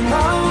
tomorrow